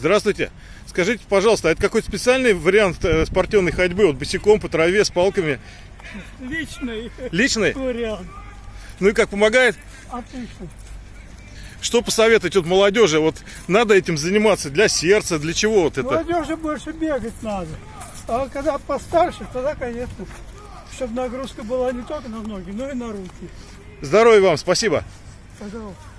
Здравствуйте. Скажите, пожалуйста, а это какой-то специальный вариант э, спортивной ходьбы? Вот босиком по траве с палками? Личный Личный? вариант. Ну и как помогает? Отлично. Что посоветовать вот молодежи? Вот надо этим заниматься для сердца, для чего вот это? Молодежи больше бегать надо. А когда постарше, тогда, конечно, чтобы нагрузка была не только на ноги, но и на руки. Здоровья вам, спасибо. Пожалуйста.